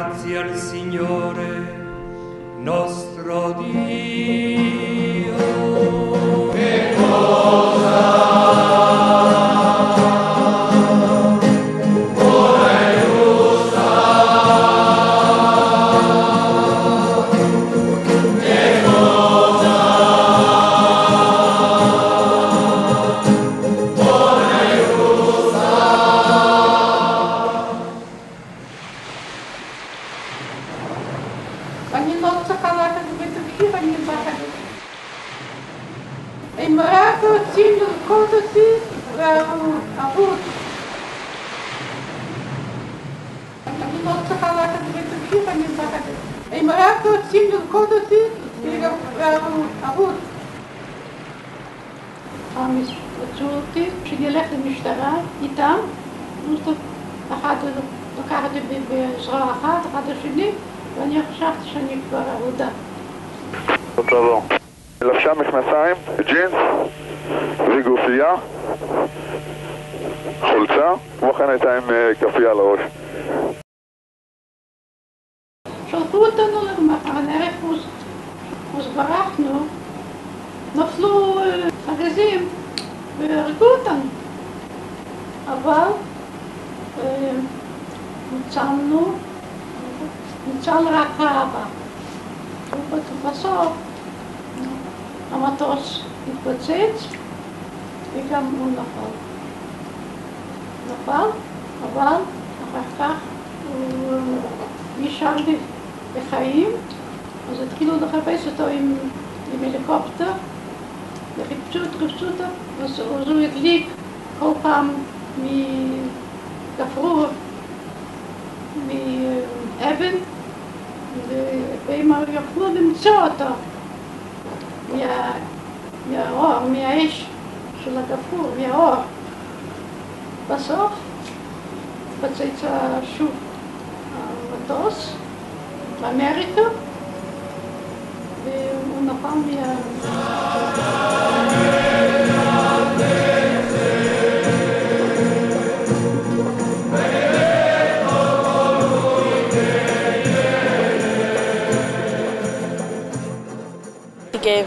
grazie al Signore nostro Dio. Che cosa? הם רק רוצים לרקוד אותי וערוץ. פעם רצו אותי שאני אלך למשטרה איתם, אחד לקח אותי בעזרה אחת, אחד השני, ואני חשבתי שאני כבר. אותו דבר. לבשה מכנסיים, ג'ינס וגופייה, חולצה, כמו כן הייתה עם אה, כפייה על הראש. ניצלנו, ניצל רק האבא. ובסוף המטוס התפוצץ וגם הוא נפל. נפל, אבל אחר כך הוא נשאר בחיים, אז התחילו לחפש אותו עם, עם הליקופטר, וחיפשו אותו, חיפשו אותו, אז הוא הדליק כל פעם מגפרור, מאבן, והם יכלו למצוא אותו מה, מהאור, מהאש של הגפרור, מהאור. בסוף התפוצץ שוב המטוס באמריקה, והוא נפל מה...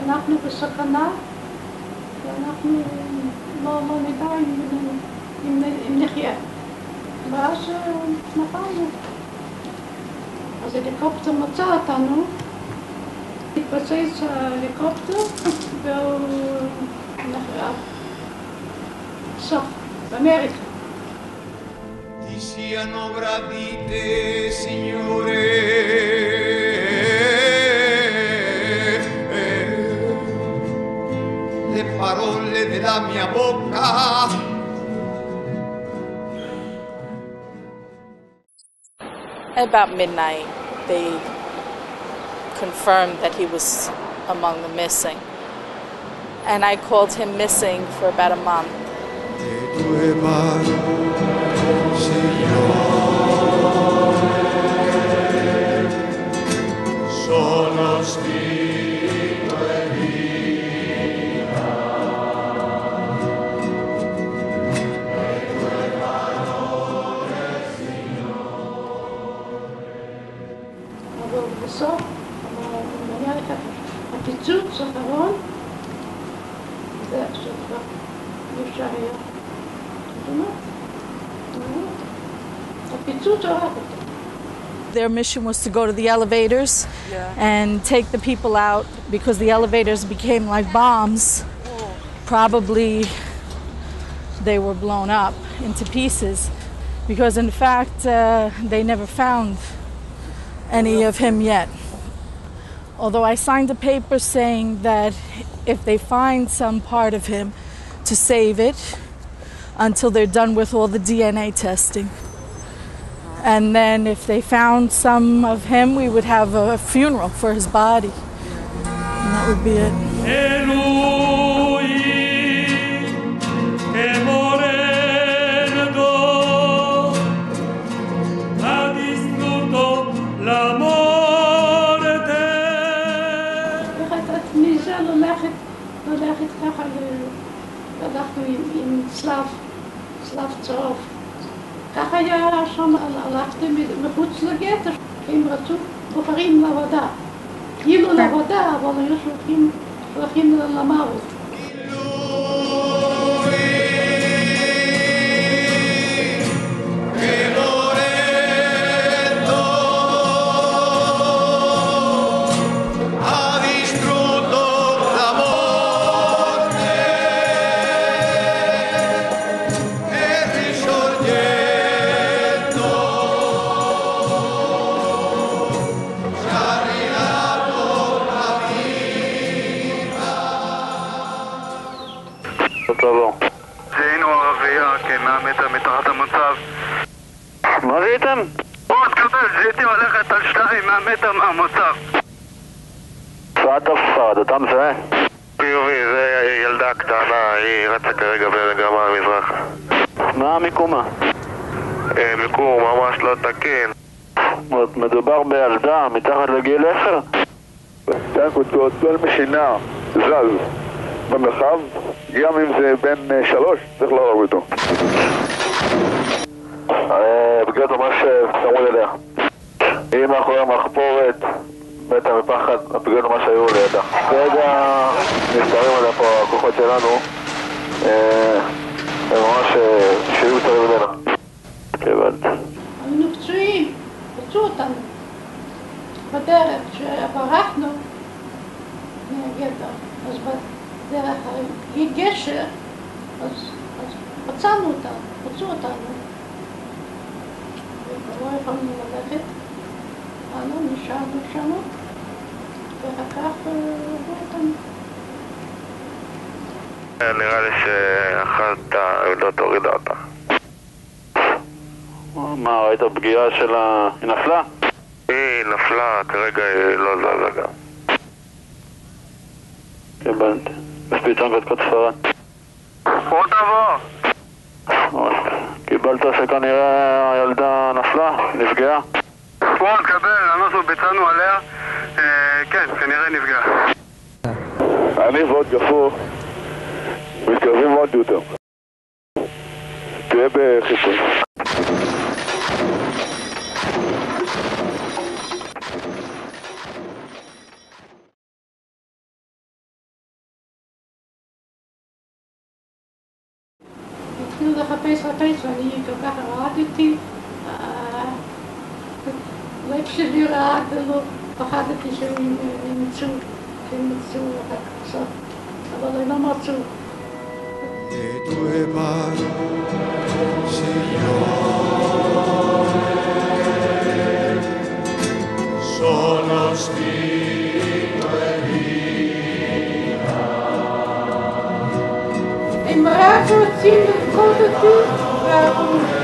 ושאנחנו בסכנה, ואנחנו לא, לא נדע אם, אם, אם נחיה. ואז אה, נפלנו. אז הליקופטר מצא אותנו, התבסס ההליקופטר והוא נחרב. סוף, באמריקה. Ti siano gradite, Signore. parole della mia bocca. At about midnight, they confirmed that he was among the missing. And I called him missing for about a month. Their mission was to go to the elevators and take the people out because the elevators became like bombs. Probably they were blown up into pieces because, in fact, uh, they never found any of him yet. Although I signed a paper saying that if they find some part of him, to save it until they're done with all the DNA testing. And then if they found some of him, we would have a funeral for his body. And that would be it. E הלכתי מחוץ לגטר, הם רצו בוחרים לעבודה. כאילו לעבודה, אבל היו שולחים למוות. ערבייה כ-100 מטר מתחת המצב. מה זיהיתם? או, תקבל, זיהיתי הולכת על 2 100 מטר מהמוצב. צפת או ספרד, אתה מזהה? חיובי, זה ילדה קטנה, היא רצה כרגע במגמה המזרח. מה מיקומה? מיקום ממש לא תקין. מדובר בילדה מתחת לגיל 10? כל מי שנע זז במרחב, גם אם זה בן אה, שלוש, צריך להרוג אותו. בגלל ממש צמוד אליה. היא מאחורי המחפורת, מתה מפחד, בגלל מה שהיו לידה. כרגע מסתערים עליה פה הכוחות שלנו, אה, הם ממש אה, שיהיו קצרים ממנה. קיבלת. היינו פצועים, פצעו אותנו. בדרך, כשברחנו מהגטר, אז בדרך היה גשר, אז, אז פצענו אותם, פצעו אותנו. ולא יכולנו ללכת, הלאה, נשארנו שם, ואחר כך אה, הרגו אותנו. נראה לי שאחת העדות הורידה אותה. מה, ראית פגיעה של ה... היא נפלה? היא נפלה, כרגע היא לא זזה גם. קיבלתי. בספיצ'ון קודקוד ספרד. בוא תבוא! קיבלת שכנראה הילדה נפלה? נפגעה? בוא נקבל, אנחנו ביצענו עליה. כן, כנראה נפגעה. אני ועוד גפור מתקרבים עוד יותר. תהיה בחיפוש. się wyradę, gaat het ty się niet zo, się nie zo, tak, co, ale na mocu. Ty tu chyba, Signore, sono spirito Ik ben E mi raccomando, ti ricordo het niet?